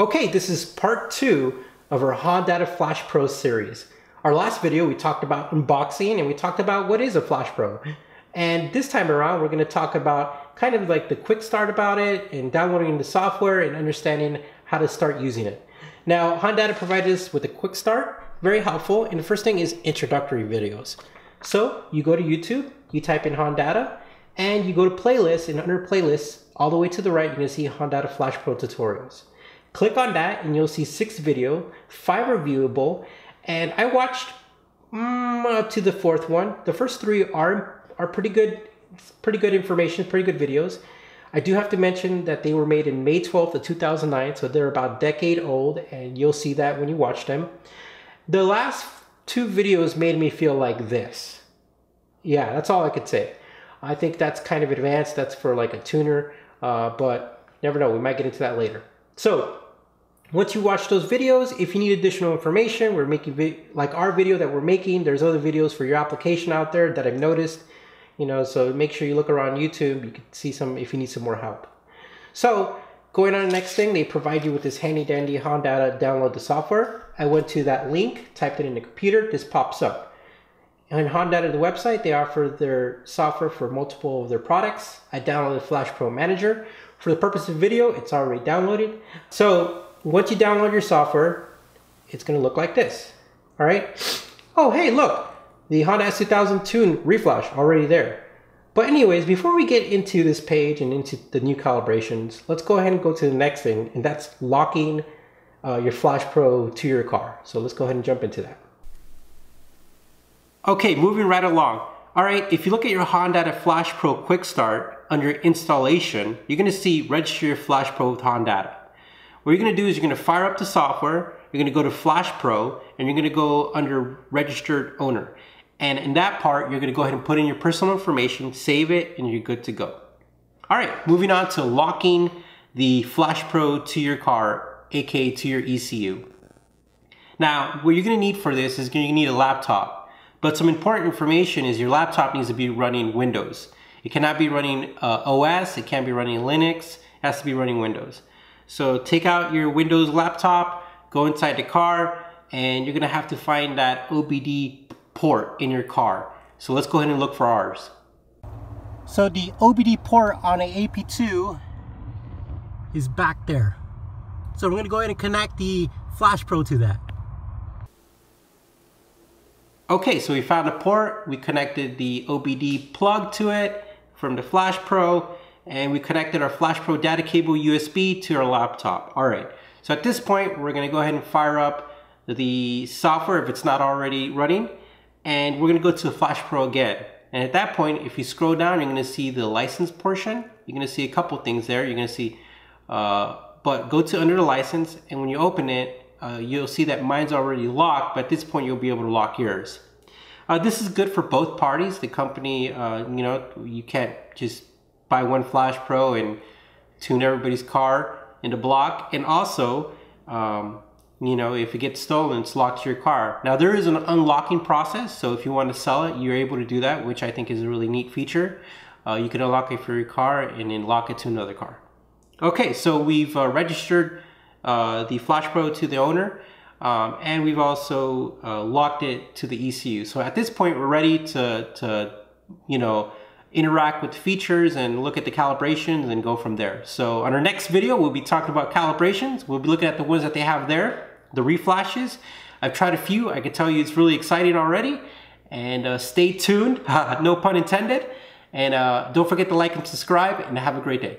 Okay, this is part two of our Hondata Flash Pro series. Our last video we talked about unboxing and we talked about what is a Flash Pro. And this time around we're going to talk about kind of like the quick start about it and downloading the software and understanding how to start using it. Now Hondata provided us with a quick start, very helpful, and the first thing is introductory videos. So you go to YouTube, you type in Hondata, and you go to playlists, and under playlists, all the way to the right, you're gonna see Hondata Flash Pro tutorials. Click on that and you'll see six video, five reviewable, and I watched mm, up to the fourth one. The first three are are pretty good, pretty good information, pretty good videos. I do have to mention that they were made in May 12th of 2009, so they're about a decade old, and you'll see that when you watch them. The last two videos made me feel like this. Yeah, that's all I could say. I think that's kind of advanced. That's for like a tuner, uh, but never know. We might get into that later. So once you watch those videos, if you need additional information, we're making like our video that we're making. There's other videos for your application out there that I've noticed. You know, so make sure you look around YouTube. You can see some if you need some more help. So going on the next thing, they provide you with this handy dandy Hondata download the software. I went to that link, typed it in the computer, this pops up. And Hondata, the website, they offer their software for multiple of their products. I downloaded Flash Pro Manager. For the purpose of video, it's already downloaded. So once you download your software, it's gonna look like this, all right? Oh, hey, look, the Honda S2000 Tune reflash already there. But anyways, before we get into this page and into the new calibrations, let's go ahead and go to the next thing, and that's locking uh, your Flash Pro to your car. So let's go ahead and jump into that. Okay, moving right along. All right, if you look at your Hondata Flash Pro Quick Start under installation, you're gonna see register your Flash Pro with Hondata. What you're gonna do is you're gonna fire up the software, you're gonna go to Flash Pro, and you're gonna go under registered owner. And in that part, you're gonna go ahead and put in your personal information, save it, and you're good to go. All right, moving on to locking the Flash Pro to your car, aka to your ECU. Now, what you're gonna need for this is you're gonna need a laptop. But some important information is your laptop needs to be running Windows. It cannot be running uh, OS, it can't be running Linux, it has to be running Windows. So take out your Windows laptop, go inside the car, and you're gonna have to find that OBD port in your car. So let's go ahead and look for ours. So the OBD port on a AP2 is back there. So we're gonna go ahead and connect the Flash Pro to that. Okay, so we found a port, we connected the OBD plug to it from the Flash Pro, and we connected our Flash Pro data cable USB to our laptop. All right, so at this point, we're gonna go ahead and fire up the software if it's not already running, and we're gonna go to Flash Pro again. And at that point, if you scroll down, you're gonna see the license portion. You're gonna see a couple things there. You're gonna see, uh, but go to under the license, and when you open it, uh, you'll see that mine's already locked, but at this point, you'll be able to lock yours. Uh, this is good for both parties. The company, uh, you know, you can't just buy one Flash Pro and tune everybody's car in the block. And also, um, you know, if it gets stolen, it's locked to your car. Now there is an unlocking process. So if you want to sell it, you're able to do that, which I think is a really neat feature. Uh, you can unlock it for your car and then lock it to another car. Okay, so we've uh, registered uh, the Flash Pro to the owner. Um, and we've also uh, locked it to the ECU. So at this point, we're ready to, to you know, interact with features and look at the calibrations and go from there. So on our next video, we'll be talking about calibrations. We'll be looking at the ones that they have there, the reflashes. I've tried a few. I can tell you it's really exciting already. And uh, stay tuned, no pun intended. And uh, don't forget to like and subscribe and have a great day.